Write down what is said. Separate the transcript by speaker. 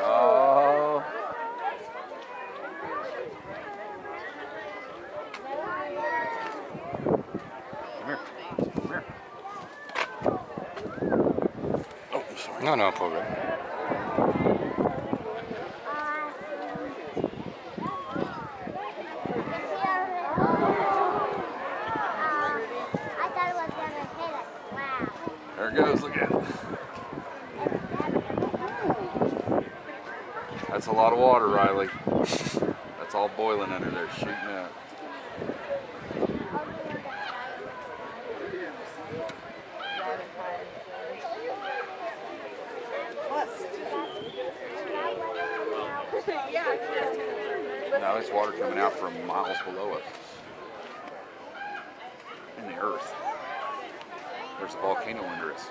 Speaker 1: Oh. Come
Speaker 2: here. Come here. Oh, sorry. No, no, program.
Speaker 3: There it goes, look at it. That's a lot of water, Riley. That's all boiling under there, shooting out. Now there's water coming out from miles below us. In the earth. There's a volcano under us.